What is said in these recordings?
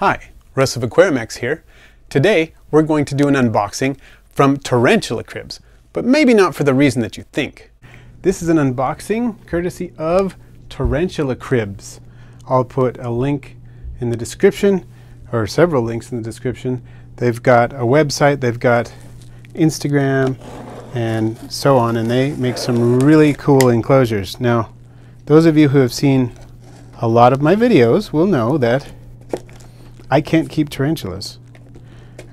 Hi, Russ of Aquarimax here. Today we're going to do an unboxing from Tarantula Cribs, but maybe not for the reason that you think. This is an unboxing courtesy of Tarantula Cribs. I'll put a link in the description, or several links in the description. They've got a website, they've got Instagram, and so on, and they make some really cool enclosures. Now, those of you who have seen a lot of my videos will know that I can't keep tarantulas.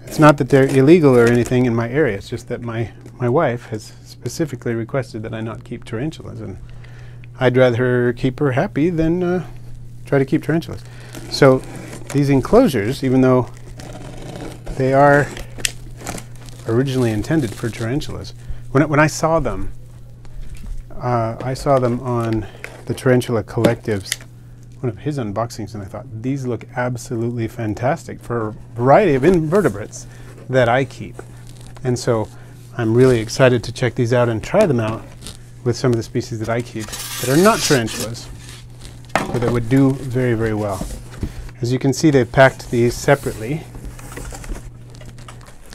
It's not that they're illegal or anything in my area. It's just that my, my wife has specifically requested that I not keep tarantulas. And I'd rather keep her happy than uh, try to keep tarantulas. So these enclosures, even though they are originally intended for tarantulas, when, when I saw them, uh, I saw them on the Tarantula Collective's one of his unboxings and I thought these look absolutely fantastic for a variety of invertebrates that I keep. And so I'm really excited to check these out and try them out with some of the species that I keep that are not tarantulas, but that would do very, very well. As you can see, they've packed these separately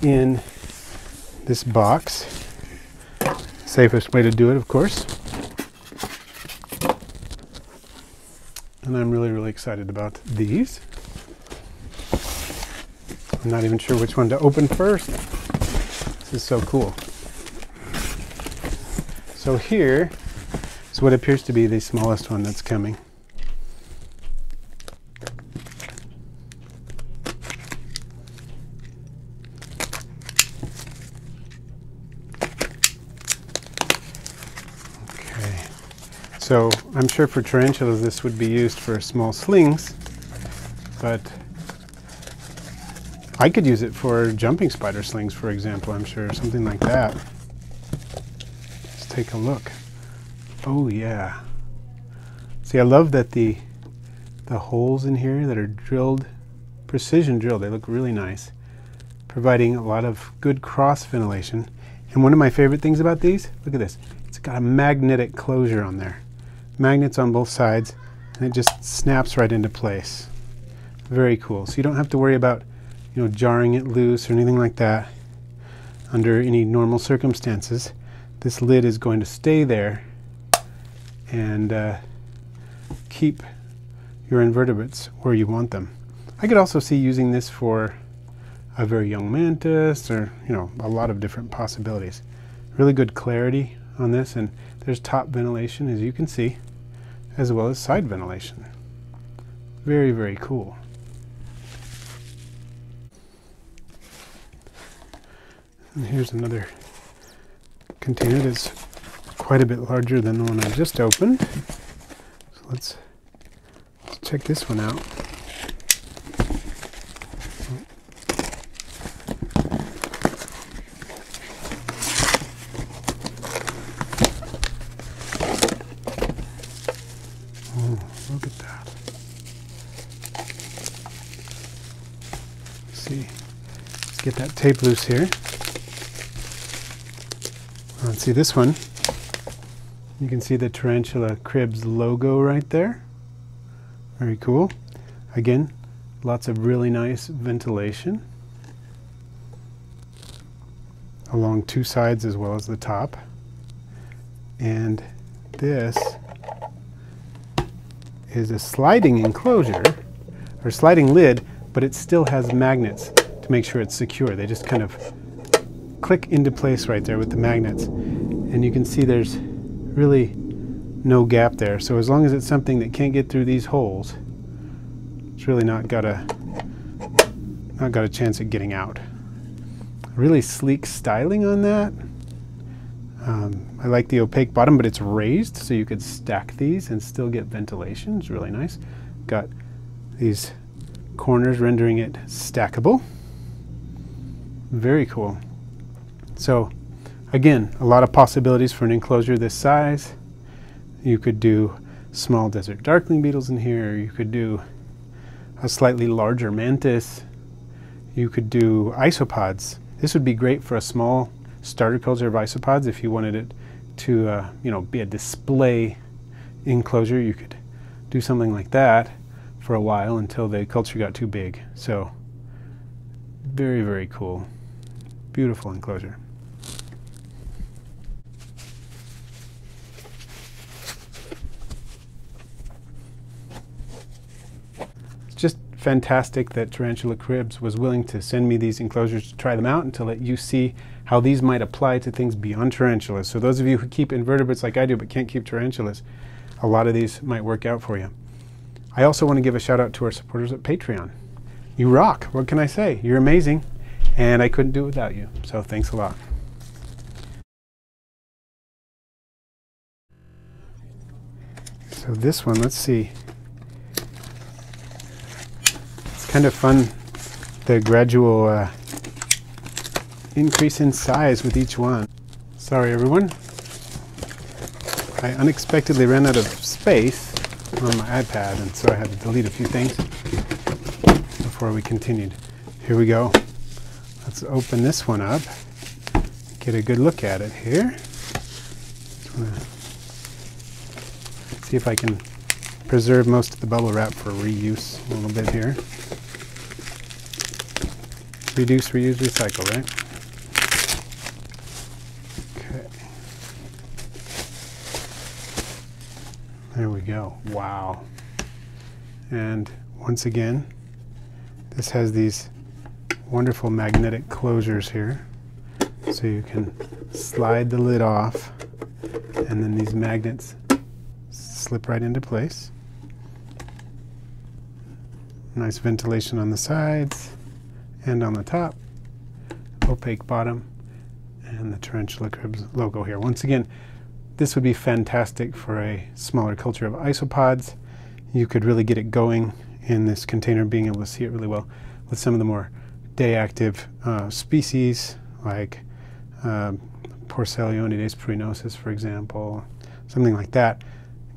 in this box. Safest way to do it, of course. And I'm really, really excited about these. I'm not even sure which one to open first. This is so cool. So here is what appears to be the smallest one that's coming. So I'm sure for tarantulas this would be used for small slings, but I could use it for jumping spider slings, for example, I'm sure, something like that. Let's take a look. Oh yeah. See, I love that the the holes in here that are drilled, precision drilled, they look really nice, providing a lot of good cross ventilation. And one of my favorite things about these, look at this, it's got a magnetic closure on there magnets on both sides and it just snaps right into place. Very cool. So you don't have to worry about you know jarring it loose or anything like that under any normal circumstances. This lid is going to stay there and uh, keep your invertebrates where you want them. I could also see using this for a very young mantis or you know a lot of different possibilities. Really good clarity on this and there's top ventilation as you can see as well as side ventilation. Very, very cool. And here's another container that's quite a bit larger than the one I just opened. So let's, let's check this one out. Look at that. Let's see, let's get that tape loose here. Let's see this one. You can see the Tarantula Cribs logo right there. Very cool. Again, lots of really nice ventilation along two sides as well as the top. And this is a sliding enclosure or sliding lid, but it still has magnets to make sure it's secure. They just kind of click into place right there with the magnets. And you can see there's really no gap there. So as long as it's something that can't get through these holes, it's really not got a not got a chance at getting out. Really sleek styling on that. Um, I like the opaque bottom, but it's raised, so you could stack these and still get ventilation. It's really nice. Got these corners rendering it stackable. Very cool. So again, a lot of possibilities for an enclosure this size. You could do small desert darkling beetles in here. You could do a slightly larger mantis. You could do isopods. This would be great for a small starter culture of isopods. If you wanted it to, uh, you know, be a display enclosure, you could do something like that. for a while until the culture got too big. So very, very cool. Beautiful enclosure. It's just fantastic that Tarantula Cribs was willing to send me these enclosures to try them out and to let you see how these might apply to things beyond tarantulas. So those of you who keep invertebrates like I do but can't keep tarantulas, a lot of these might work out for you. I also want to give a shout out to our supporters at Patreon. You rock. What can I say? You're amazing, and I couldn't do it without you. So thanks a lot. So this one, let's see. It's kind of fun, the gradual uh, increase in size with each one. Sorry everyone. I unexpectedly ran out of space on my iPad and so I had to delete a few things before we continued. Here we go. Let's open this one up. Get a good look at it here. See if I can preserve most of the bubble wrap for reuse a little bit here. Reduce, reuse, recycle, right? There we go. Wow. And once again, this has these wonderful magnetic closures here. So you can slide the lid off and then these magnets slip right into place. Nice ventilation on the sides and on the top. Opaque bottom and the Tarantula Cribs logo here. Once again, this would be fantastic for a smaller culture of isopods. You could really get it going in this container, being able to see it really well with some of the more day active uh, species like uh, Porcellionides pruinosus, for example, something like that.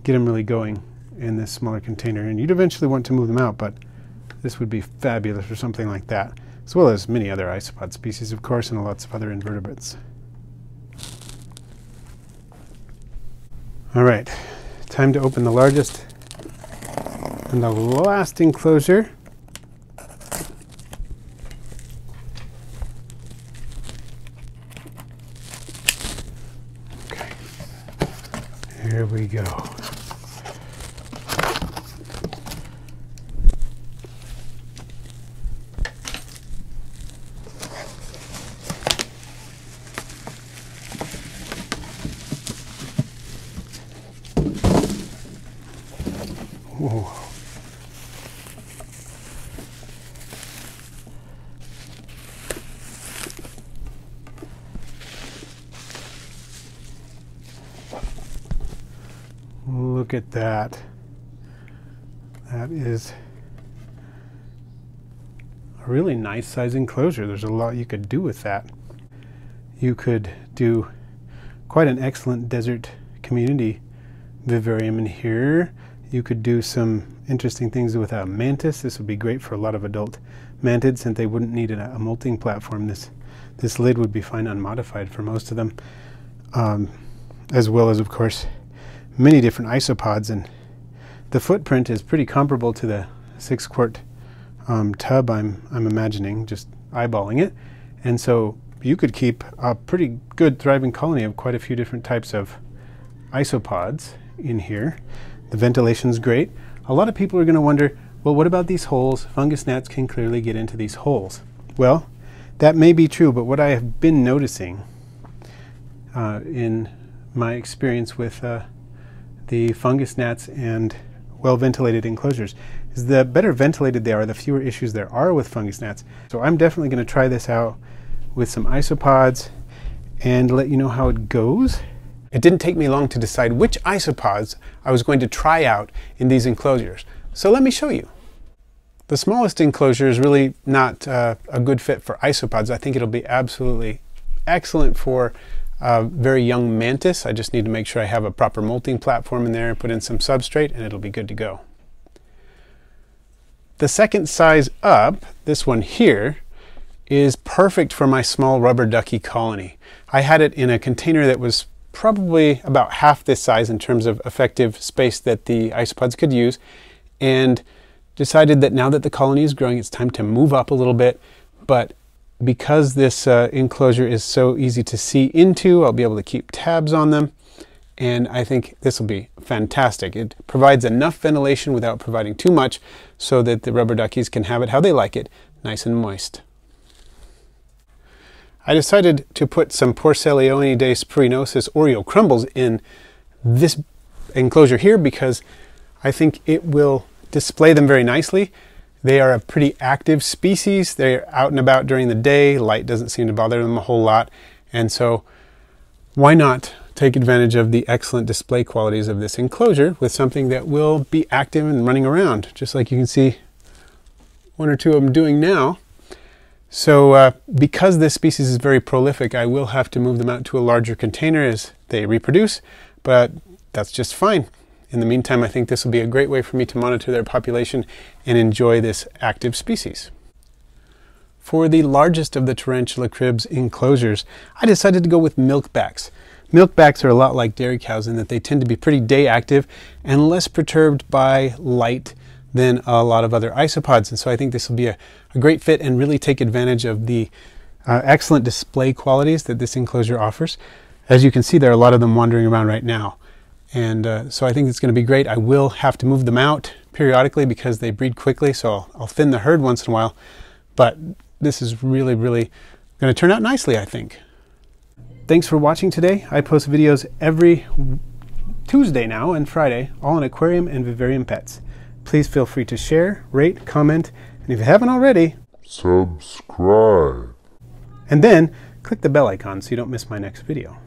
Get them really going in this smaller container. And you'd eventually want to move them out, but this would be fabulous for something like that, as well as many other isopod species, of course, and lots of other invertebrates. All right, time to open the largest and the last enclosure. Okay, here we go. Look at that. That is a really nice size enclosure. There's a lot you could do with that. You could do quite an excellent desert community vivarium in here. You could do some interesting things with a mantis. This would be great for a lot of adult mantids since they wouldn't need a, a molting platform. This, this lid would be fine unmodified for most of them. Um, as well as, of course, many different isopods. And the footprint is pretty comparable to the six quart um, tub I'm, I'm imagining, just eyeballing it. And so you could keep a pretty good thriving colony of quite a few different types of isopods in here. The ventilation is great. A lot of people are going to wonder, well, what about these holes? Fungus gnats can clearly get into these holes. Well, that may be true, but what I have been noticing uh, in my experience with uh, the fungus gnats and well ventilated enclosures is the better ventilated they are, the fewer issues there are with fungus gnats. So I'm definitely going to try this out with some isopods and let you know how it goes. It didn't take me long to decide which isopods I was going to try out in these enclosures. So let me show you. The smallest enclosure is really not uh, a good fit for isopods. I think it'll be absolutely excellent for a very young mantis. I just need to make sure I have a proper molting platform in there and put in some substrate and it'll be good to go. The second size up, this one here, is perfect for my small rubber ducky colony. I had it in a container that was probably about half this size in terms of effective space that the isopods could use. And decided that now that the colony is growing, it's time to move up a little bit. But because this uh, enclosure is so easy to see into, I'll be able to keep tabs on them. And I think this will be fantastic. It provides enough ventilation without providing too much so that the rubber duckies can have it how they like it, nice and moist. I decided to put some Porcellionides pruinosus Oreo crumbles in this enclosure here because I think it will display them very nicely. They are a pretty active species. They're out and about during the day. Light doesn't seem to bother them a whole lot. And so why not take advantage of the excellent display qualities of this enclosure with something that will be active and running around, just like you can see one or two of them doing now. So uh, because this species is very prolific, I will have to move them out to a larger container as they reproduce, but that's just fine. In the meantime, I think this will be a great way for me to monitor their population and enjoy this active species. For the largest of the tarantula cribs enclosures, I decided to go with milkbacks. Milkbacks are a lot like dairy cows in that they tend to be pretty day active and less perturbed by light than a lot of other isopods. And so I think this will be a, a great fit and really take advantage of the uh, excellent display qualities that this enclosure offers. As you can see, there are a lot of them wandering around right now. And uh, so I think it's going to be great. I will have to move them out periodically because they breed quickly, so I'll, I'll thin the herd once in a while. But this is really, really going to turn out nicely, I think. Thanks for watching today. I post videos every Tuesday now and Friday, all on aquarium and vivarium pets. Please feel free to share, rate, comment, and if you haven't already, subscribe. And then click the bell icon so you don't miss my next video.